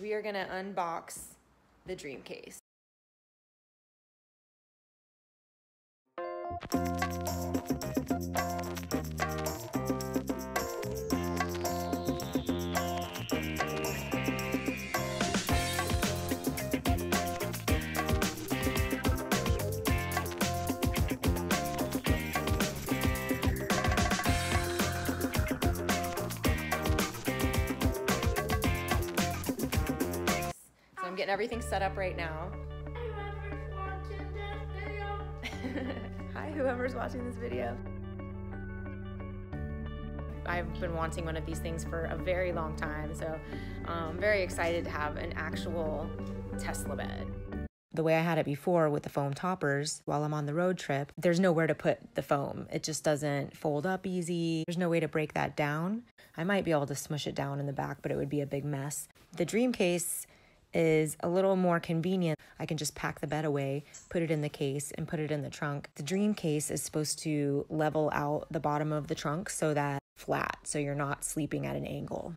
We are gonna unbox the Dreamcase. Getting everything set up right now. Hi, whoever's watching this video. I've been wanting one of these things for a very long time, so I'm very excited to have an actual Tesla bed. The way I had it before with the foam toppers while I'm on the road trip, there's nowhere to put the foam. It just doesn't fold up easy. There's no way to break that down. I might be able to smush it down in the back, but it would be a big mess. The Dreamcase is a little more convenient. I can just pack the bed away, put it in the case, and put it in the trunk. The Dreamcase is supposed to level out the bottom of the trunk so that flat, so you're not sleeping at an angle.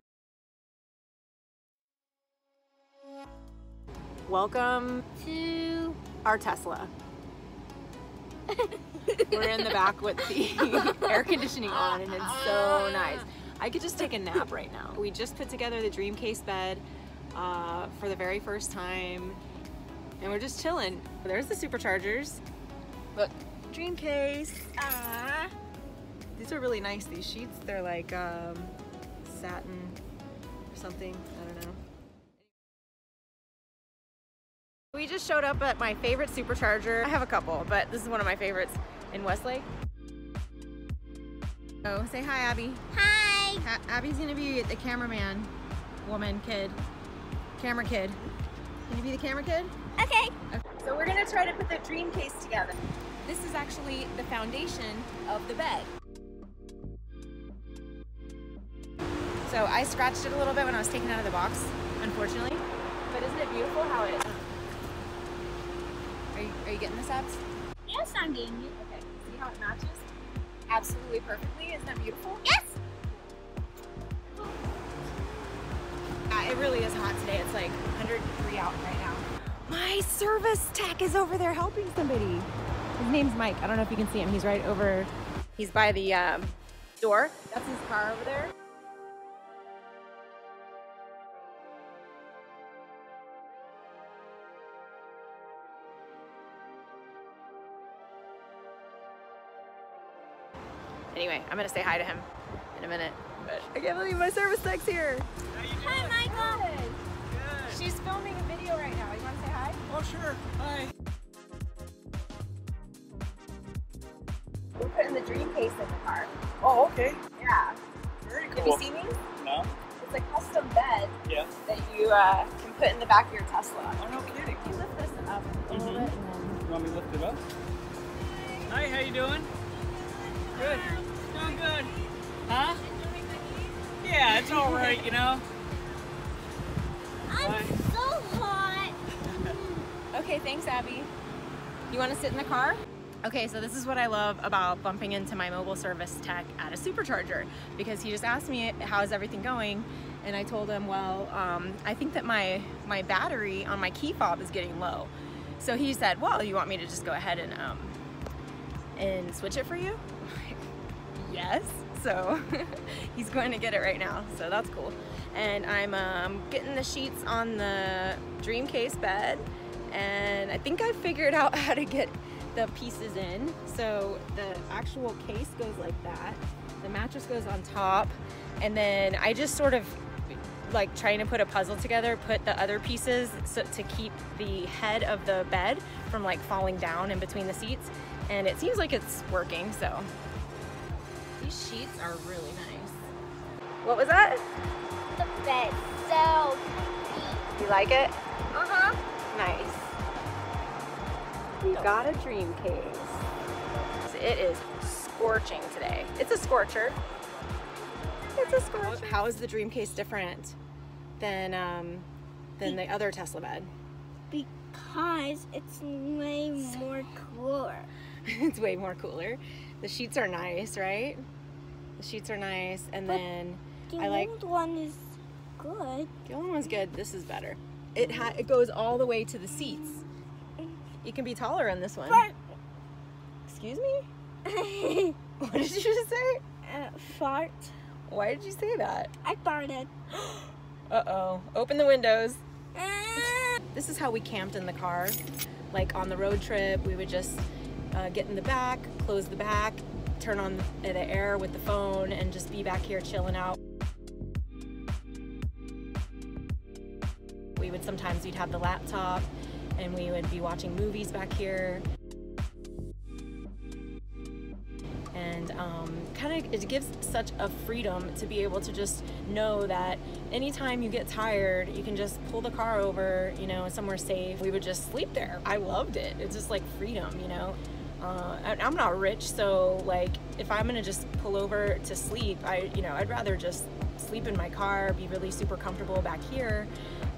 Welcome to our Tesla. We're in the back with the air conditioning on, and it's so nice. I could just take a nap right now. We just put together the Dreamcase bed uh, for the very first time, and we're just chilling. There's the superchargers. Look, Dreamcase. Ah, these are really nice. These sheets, they're like um, satin or something. I don't know. We just showed up at my favorite supercharger. I have a couple, but this is one of my favorites in Westlake. Oh, say hi, Abby. Hi. Ha- Abby's gonna be the cameraman, woman, kid, camera kid. Can you be the camera kid? Okay. okay. So we're gonna try to put the Dreamcase together. This is actually the foundation of the bed. So I scratched it a little bit when I was taking it out of the box, unfortunately. But isn't it beautiful how it? Uh, are you, are you getting this, Abs? Yes, I'm getting you. Okay. See how it matches? Absolutely perfectly. Isn't that beautiful? Yes. It really is hot today. It's like 103 out right now. My service tech is over there helping somebody. His name's Mike. I don't know if you can see him. He's right over. He's by the um, door. That's his car over there. Anyway, I'm gonna say hi to him in a minute. But I can't believe my service tech's here. Hi, Michael. She's filming a video right now. You want to say hi? Oh, sure. Hi. We're putting the Dreamcase in the car. Oh, okay. Yeah. Very cool. Have you seen these? No? It's a custom bed Yeah. that you uh, can put in the back of your Tesla. Oh, no kidding. Can you lift this up a little Mhm. bit and You want me to lift it up? Hi, how you doing? Good. Doing good. Huh? Yeah, it's all right, you know. Thanks, Abby. You want to sit in the car? Okay, so this is what I love about bumping into my mobile service tech at a supercharger because he just asked me how's everything going, and I told him, well, um, I think that my my battery on my key fob is getting low. So he said, well, you want me to just go ahead and um, and switch it for you? yes. So he's going to get it right now. So that's cool. And I'm um, getting the sheets on the Dreamcase bed. And I think I figured out how to get the pieces in. So the actual case goes like that. The mattress goes on top. And then I just sort of like trying to put a puzzle together, put the other pieces so, to keep the head of the bed from like falling down in between the seats. And it seems like it's working, so. These sheets are really nice. What was that? The bed so You like it? Uh huh. Nice. We've got a dream case. It is scorching today. It's a scorcher. It's a scorcher. How is the Dreamcase different than um, than the other Tesla bed? Because it's way more cooler. it's way more cooler. The sheets are nice, right? The sheets are nice, and But then The I like- The old one is good. the old one's good. This is better. It ha- it goes all the way to the seats. You can be taller in this one. Fart. Excuse me? What did you just say? uh, fart. Why did you say that? I farted. Uh oh. Open the windows. Ah. This is how we camped in the car. Like on the road trip, we would just uh, get in the back, close the back, turn on the air with the phone, and just be back here chilling out. We would sometimes we'd have the laptop, and we would be watching movies back here. and um, kind of it gives such a freedom to be able to just know that anytime you get tired you can just pull the car over you know somewhere safe. We would just sleep there. I loved it. It's just like freedom you know? Uh, i'm not rich so like if i'm gonna just pull over to sleep i you know i'd rather just sleep in my car be really super comfortable back here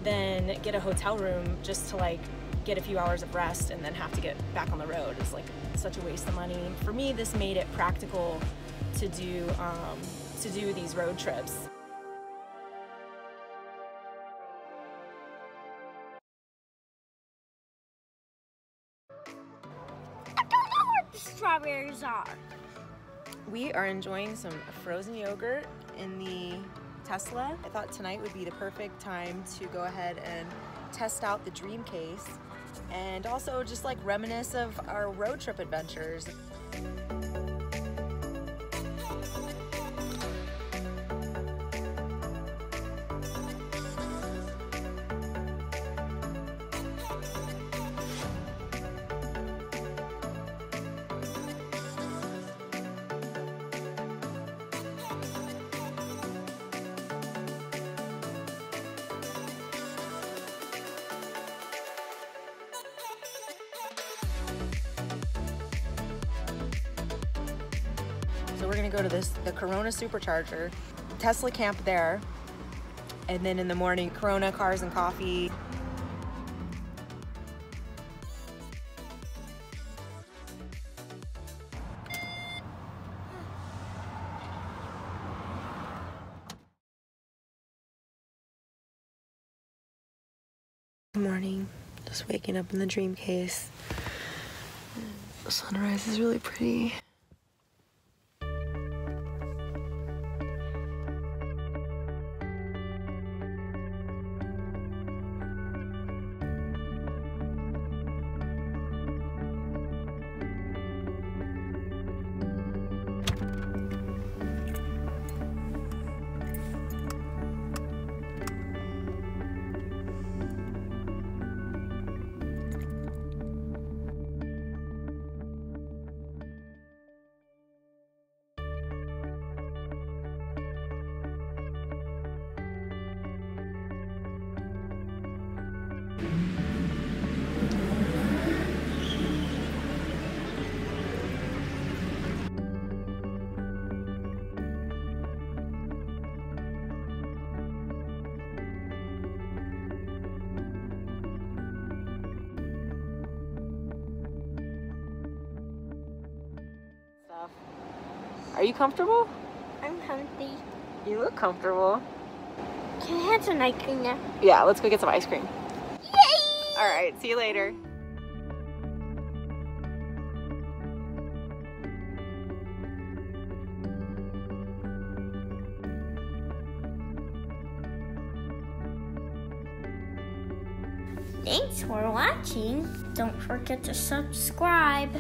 than get a hotel room just to like get a few hours of rest and then have to get back on the road is like such a waste of money. For me, this made it practical to do um, to do these road trips. I don't know where the strawberries are. We are enjoying some frozen yogurt in the Tesla. I thought tonight would be the perfect time to go ahead and test out the Dreamcase and also just like reminisce of our road trip adventures. So we're gonna go to this the Corona Supercharger, Tesla camp there, and then in the morning Corona cars and coffee. Good morning. Just waking up in the Dreamcase. The sunrise is really pretty. Are you comfortable? I'm comfy. You look comfortable. Can I have some ice cream now? Yeah, let's go get some ice cream. Yay! All right, see you later. Thanks for watching. Don't forget to subscribe.